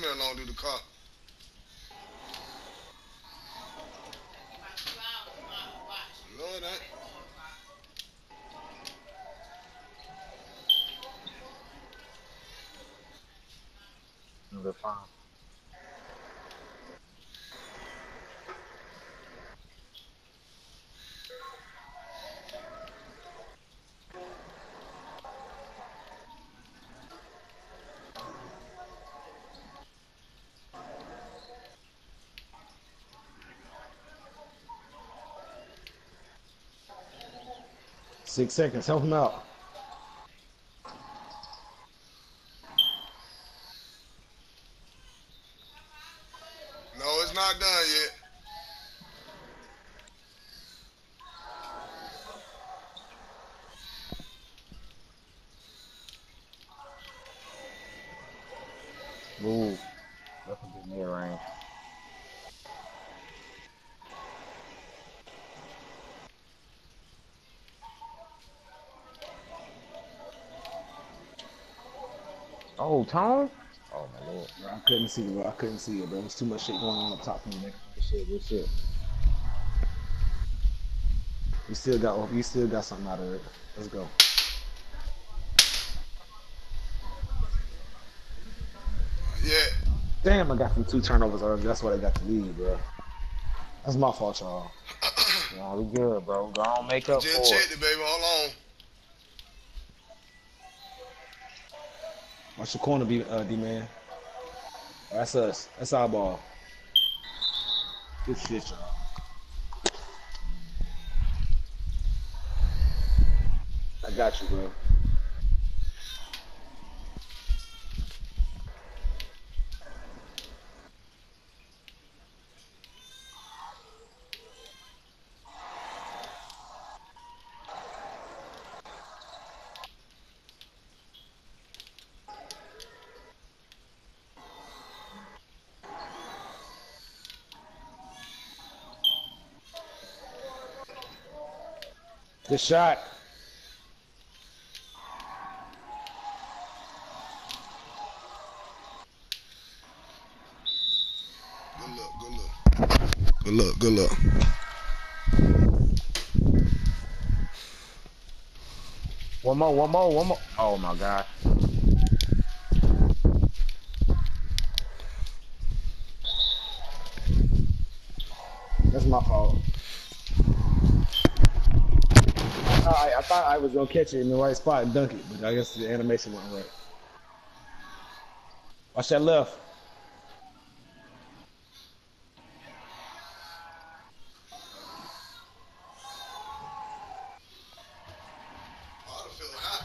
tell me how long to do the car. Lord, I, Number five. Six seconds. Help him out. no, it's not done yet. Ooh. That's a good mid range. Oh, Tone? Oh my lord. Bro, I couldn't see, bro. I couldn't see it, bro. There's too much shit going on up top for me, nigga. Good shit, good shit. You still got, you still got something out of it. Let's go. Yeah. Damn, I got them two turnovers already. That's why they got the lead, bro. That's my fault, y'all. Nah, we good, bro. Go on, make up for Just it. checked it, baby. Hold on. Watch the corner, be uh, D-man. That's us. That's our ball. Good shit, y'all. I got you, bro. Good shot. Good luck. Good luck. Good luck. Good luck. One more, one more, one more. Oh my god. That's my fault. I, I thought I was gonna catch it in the right spot and dunk it, but I guess the animation wasn't right. Watch that left. Oh, I feel hot.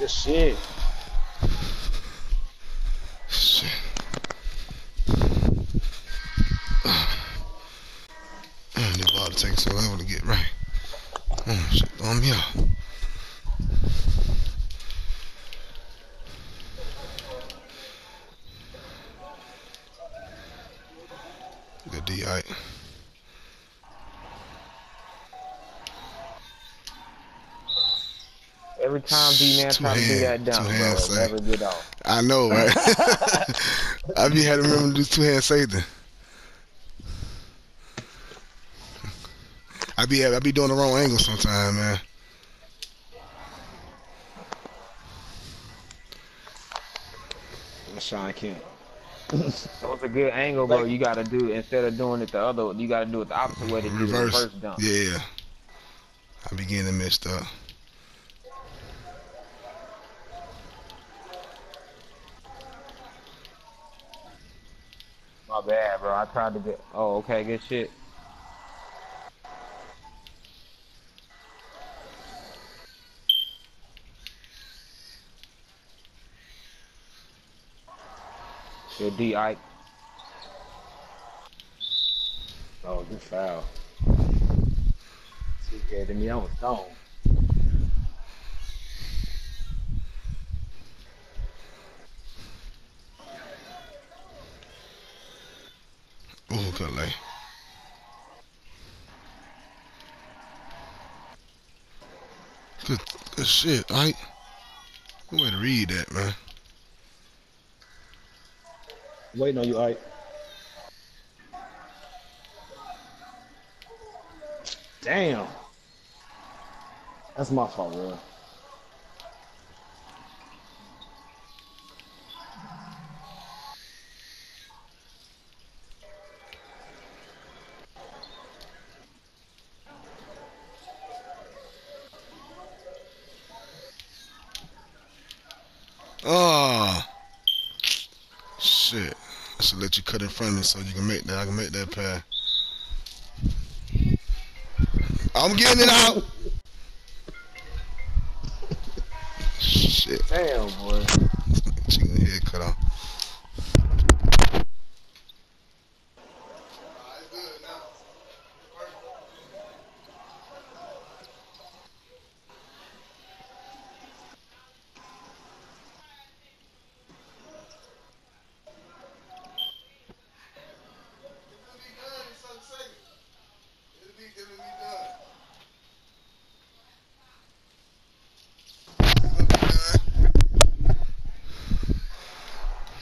Good shit. Shit. Man, this ball takes so long to get right. Oh, shit, throw me out. Good D, all right. Every time D man Two try to do that hand- two bro, hand never get off. I know, right? I be had to remember to do two hand safety. I be I be doing the wrong angle sometime, man. That's Sean Kemp. So it's a good angle, bro. You gotta do instead of doing it the other, you gotta do it the opposite way to do the Reverse. first dunk. Yeah. I be getting it messed up. My bad, bro. I tried to get. Oh, okay, good shit. Good D, Ike. Oh, good foul. Yeah, to me, I was gone. Ooh, good lay. Good, shit, I. Go ahead and read that, man. Waiting on you, Ike. Damn. That's my fault, bro. Oh. Shit. I should let you cut in front of me so you can make that. I can make that pass. I'm getting it out. Shit. Damn, boy. Chicken head cut off.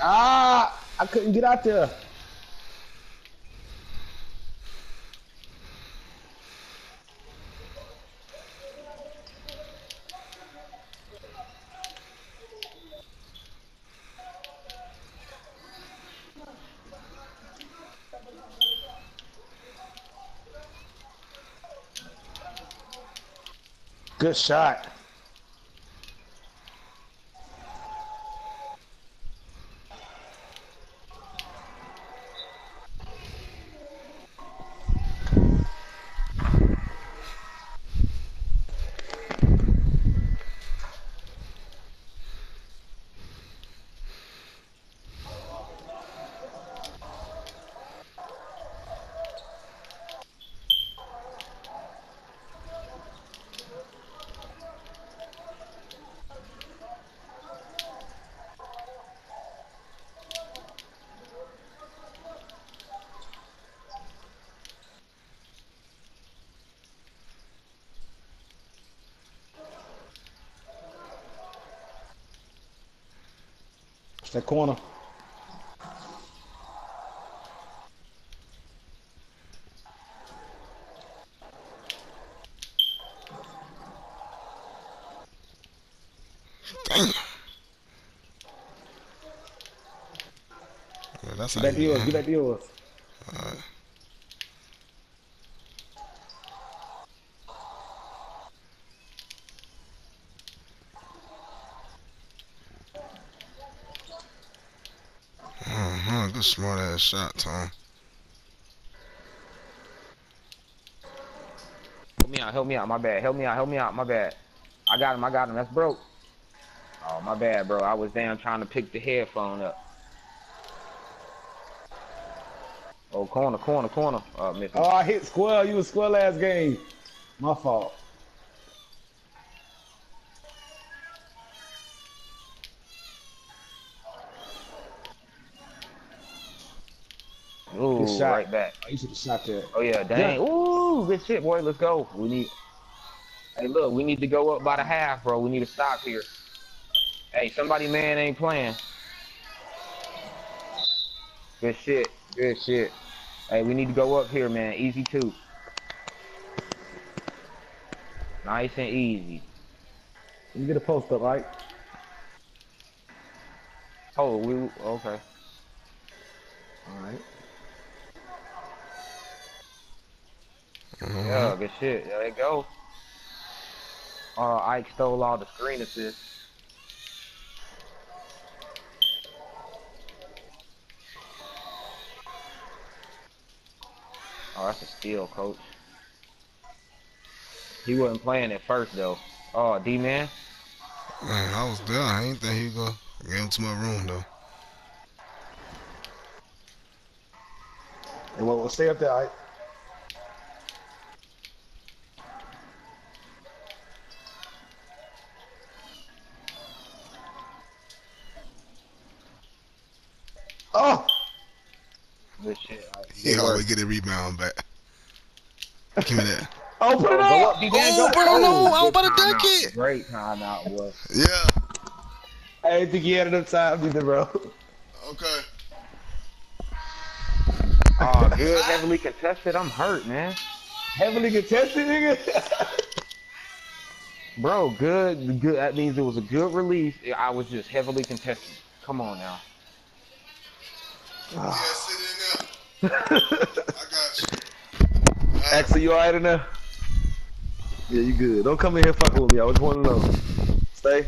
Ah, I couldn't get out there. Good shot. That corner. Damn. Yeah, that's Get back to yours. Get back to yours. Uh-huh, good smart ass shot, Tom. Help me out, help me out, my bad. Help me out, help me out, my bad. I got him, I got him. That's broke. Oh, my bad, bro. I was down trying to pick the headphone up. Oh, corner, corner, corner. Uh. Oh, I hit square. You was square last game. My fault. Ooh, Good shot. right back. Oh, you should have shot that. Oh yeah, dang. Yeah. Ooh, good shit, boy. Let's go. We need. Hey, look, we need to go up by the half, bro. We need to stop here. Hey, somebody, man, ain't playing. Good shit. Good shit. Hey, we need to go up here, man. Easy two. Nice and easy. Let me get a post up, right? Oh, we okay. All right. Yeah, good shit. There you go. Uh, Ike stole all the screen assists. Oh, that's a steal, coach. He wasn't playing at first though. Oh, D man. Man, I was there. I ain't think he go. Get him to my room though. And well, we'll stay up there, all Oh! Good shit. Ike. He Good always get a rebound back. Give me that. Oh, put it Go up! up, D-Man, Oh, bro, no, I was good about to dunk it. Great timeout, boy. Yeah. I didn't think he had enough time either, bro. Okay. Oh, good, heavily contested. I'm hurt, man. Heavily contested, nigga. Bro, good, good. That means it was a good release. I was just heavily contested. Come on now. In there. I got you. Axel, you alright in there? Yeah, you good. Don't come in here fucking with me. I just want to know. Stay.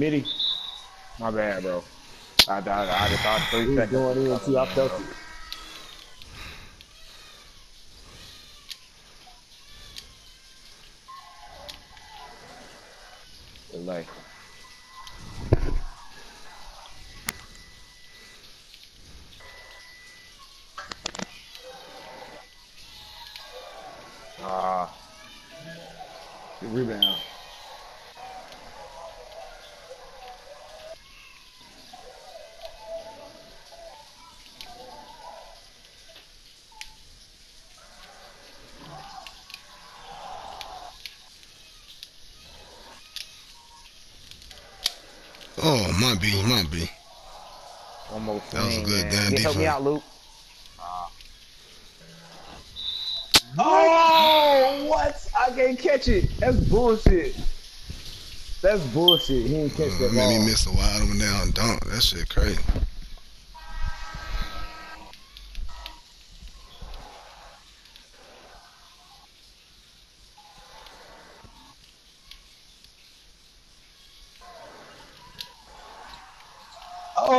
Mitty. My bad, bro. I, I, I just thought three He was seconds. going in too. I felt it. Delay. Ah, Good rebound. Oh, might be, might be. one more That was a good man. damn Yeah, Help me out, Luke. Oh, what? I can't catch it. That's bullshit. That's bullshit. He didn't catch that Uh, man, he ball. missed a wide open down dunk. That shit crazy.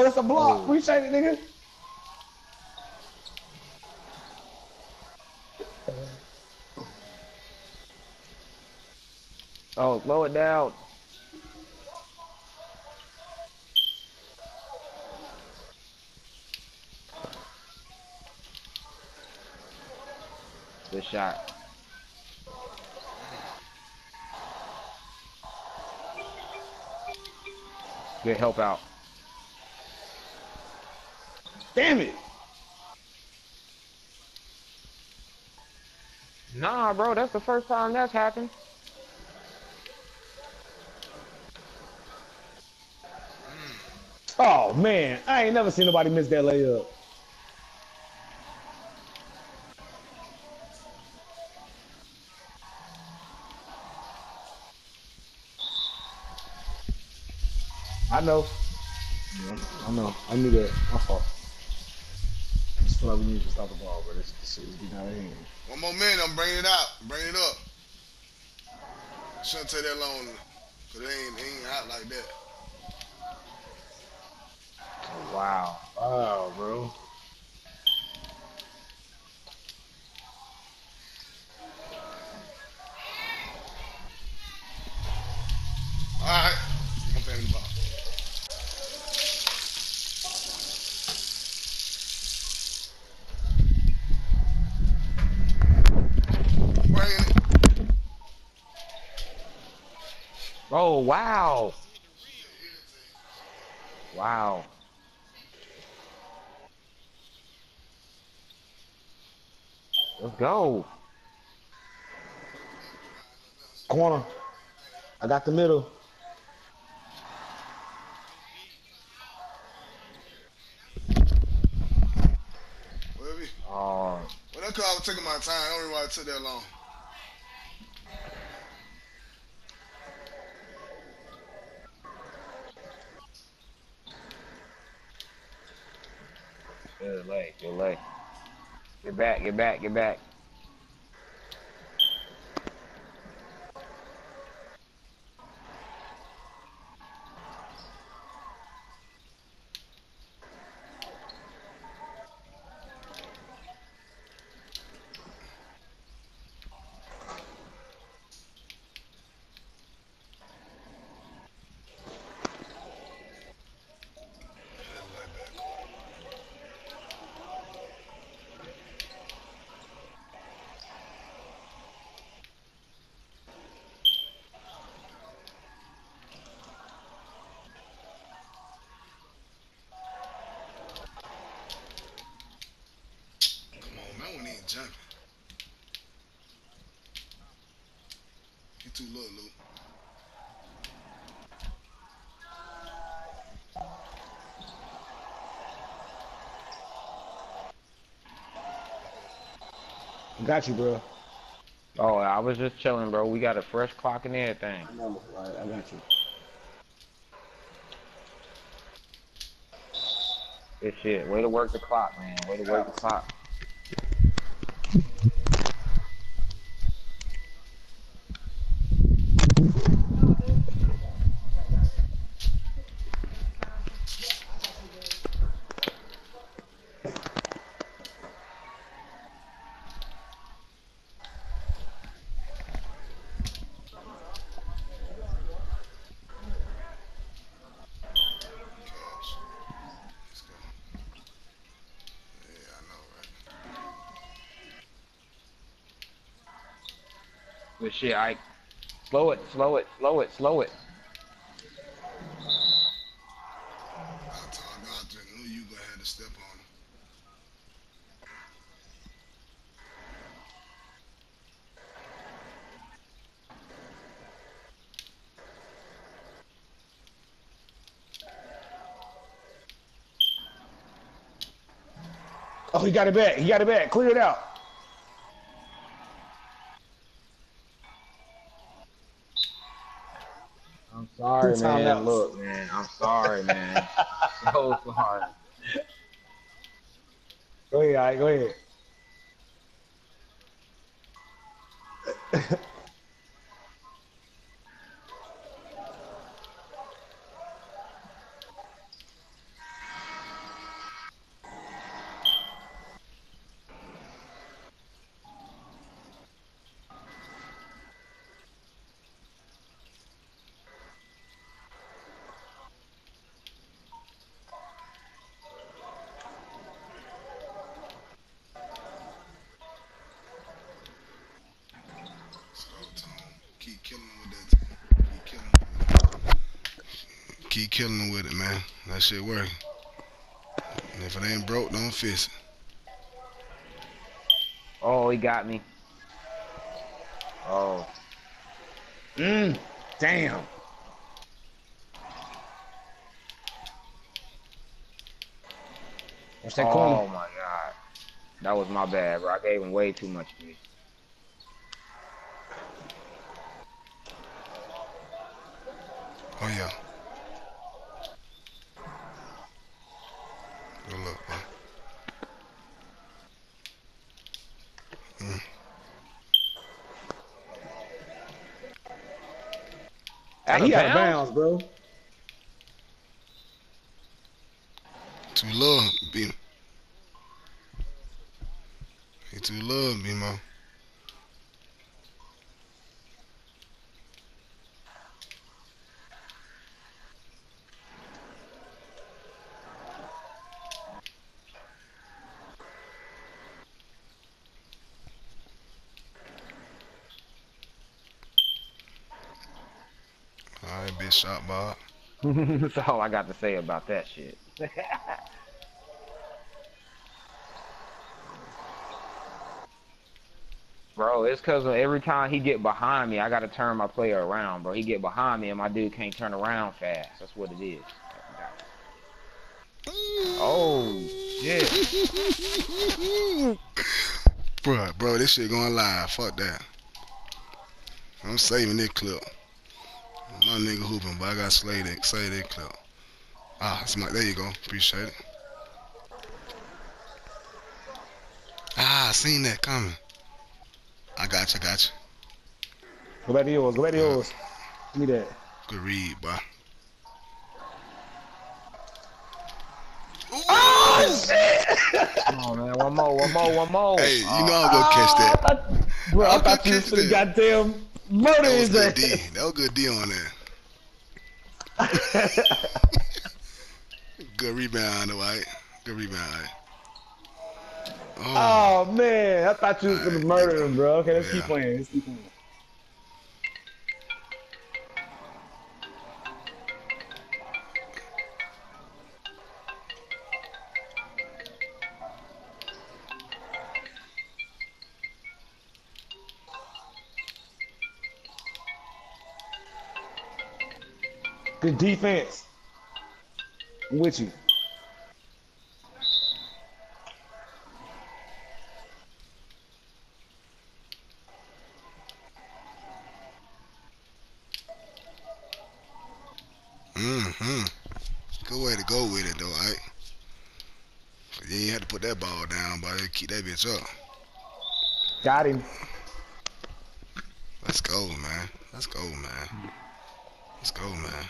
Oh, that's a block. Appreciate it, nigga. Oh, slow it down. Good shot. Good help out. Damn it. Nah, bro, that's the first time that's happened. Oh man, I ain't never seen nobody miss that layup. I know. I know. I knew that. My fault. Feel like we need to stop the ball, but this, this is getting out of hand. One more minute, I'm bringing it out. Bring it up. Shouldn't take that long. Cause it ain't, it ain't hot like that. Oh, wow. Wow, bro. Alright. I'm paying the ball. Bring it. Oh, wow. Wow. Let's go. Corner. I got the middle. Whatever. Oh, Well, that's cause I was taking my time. I don't know why it took that long. Good lay, good lay. Get back, get back, get back. Too little, Luke. Got you, bro. Oh, I was just chilling, bro. We got a fresh clock and everything. I know. Right, I got you. This shit. Way to work the clock, man. Way to work the clock. Shit, Ike. Slow it, slow it, slow it, slow it. I I. Oh, he got it back. He got it back. Clear it out. I'm sorry, man. timeouts. Look, man. I'm sorry, man. so sorry. Go ahead, all right, go ahead. Slow tone. Keep killing him with that tone. Keep killing him with it. Keep killing him with it, man. That shit work. And if it ain't broke, don't fix it. Oh, he got me. Oh. Mm, damn. What's that Oh corner? my god. That was my bad, bro. I gave him way too much space. Oh yeah. Good luck, bro. Hey, he out of bounds, bro. Too low, B. He too low, B, mo. Big Bob. That's all I got to say about that shit. bro, it's cause of every time he get behind me, I gotta turn my player around, bro. He get behind me and my dude can't turn around fast. That's what it is. Oh shit. Bro, bro, this shit going live. Fuck that. I'm saving this clip. My nigga hooping, but I got slayed it, save that clip. Ah, it's my, there you go. Appreciate it. Ah, I seen that coming. I got you, got you. Go back to yours. Go back to yours. Give me that. Good read, boy. Come on, man. One more, one more, one more. Hey, you know I'm gonna catch that. I thought- Bro, I I'm thought you gonna was catch finna that. goddamn murder That was good D. That was good D on there. Good rebound, right? Good rebound, right? Oh, Oh man, I thought you was gonna murder him, bro. Okay, let's Yeah. keep playing. Let's keep playing. Defense. I'm with you. Mm-hmm. Good way to go with it, though, right? You ain't had to put that ball down, but keep that bitch up. Got him. Let's go, man. Let's go, man. Let's go, man.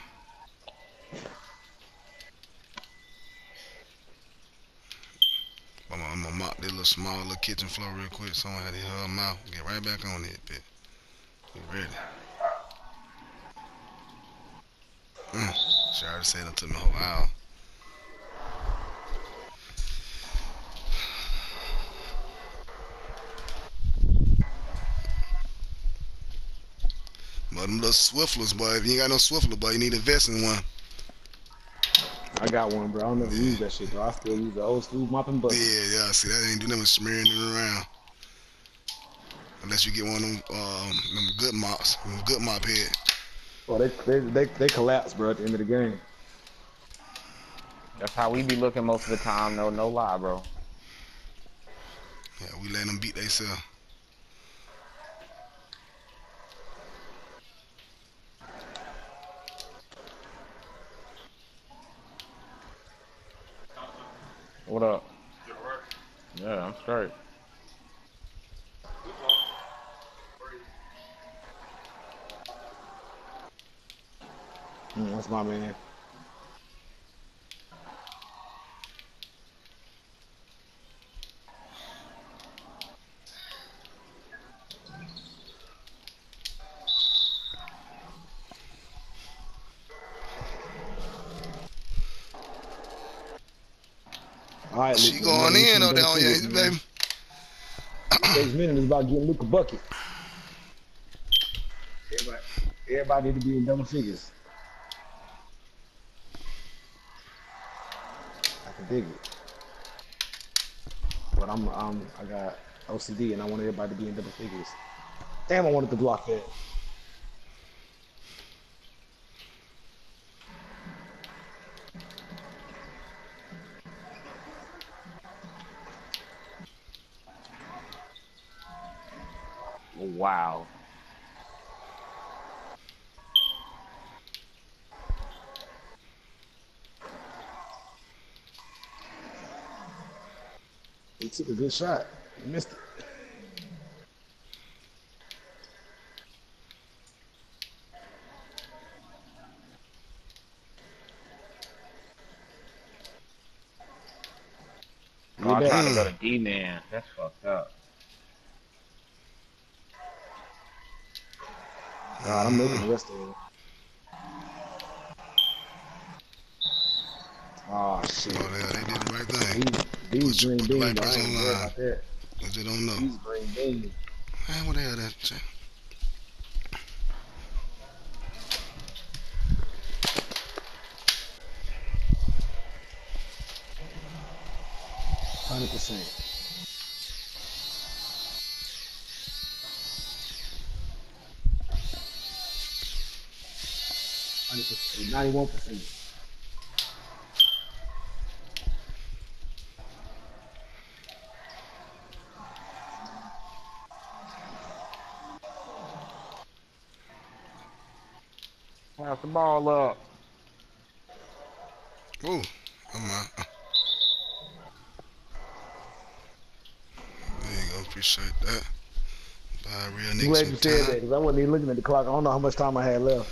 I'm gonna, mop this little small little kitchen floor real quick. Someone had to hit her mouth. Get right back on it, bitch. Get ready. Mm. She already said it to me a whole hour. But them little Swiftlers, boy, if you ain't got no Swiftler, boy, you need to invest in one. I got one, bro. I don't never use that shit, bro. I still use the old school mopping bucket. Yeah, yeah, see, that ain't do nothing smearing it around. Unless you get one of them, um, them good mops, them good mop head. Oh, they, they they they collapse, bro. At the end of the game. That's how we be looking most of the time. No, no lie, bro. Yeah, we let them beat themselves. What up? Yeah, I'm straight. Mm, that's my man. All right, She Luka, going in know, though, down you here, can baby. Next minute is about getting Luke a bucket. Everybody, everybody need to be in double figures. I can dig it. But I'm, I'm, I got OCD and I want everybody to be in double figures. Damn, I wanted to block that. Wow. He took a good shot. He missed it. Oh, I'm tried back. to go to D man. That's fucked up. God, I'm making the rest of it. Oh shit. Oh, yeah, they did the right thing. These, green beans, light I press ain't on worried line. about that. They don't know. These green beans. Man, what the hell that? shit? Hundred percent. Hundred percent. Ninety-one percent. The ball up. Ooh, I'm out. There you go. Appreciate that. Buy a real I'm nigga glad some you said that because I wasn't even looking at the clock. I don't know how much time I had left.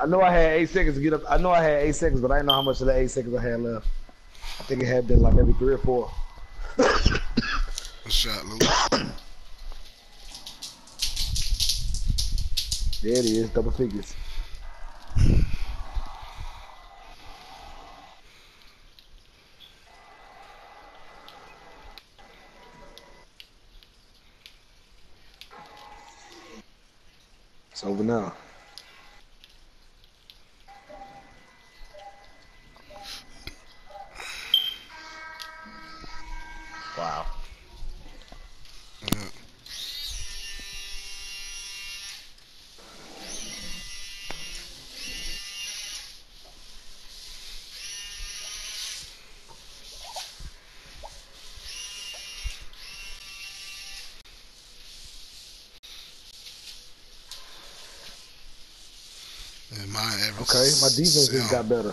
I know I had eight seconds to get up. I know I had eight seconds, but I didn't know how much of the eight seconds I had left. I think it had been like maybe three or four. Good shot, Luke. There it is, double And mine average. Okay, my defense just got better.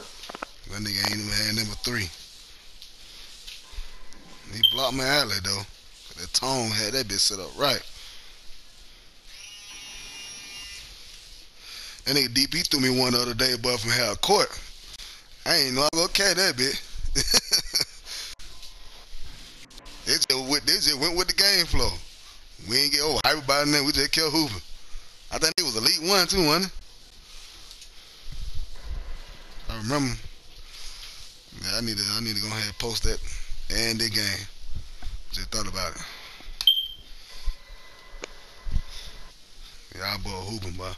That nigga ain't even had number three. He blocked my alley though. That tone had that bitch set up right. That nigga DP threw me one the other day, but from half court. I ain't know I was gonna carry that bitch. they, just went, they just went with the game flow. We ain't get over hype about it, we just kept hooping. I think it was Elite One too, wasn't it? I remember. Yeah, I need to I need to go ahead and post that and the game. Just thought about it. Y'all boy hooping, boy.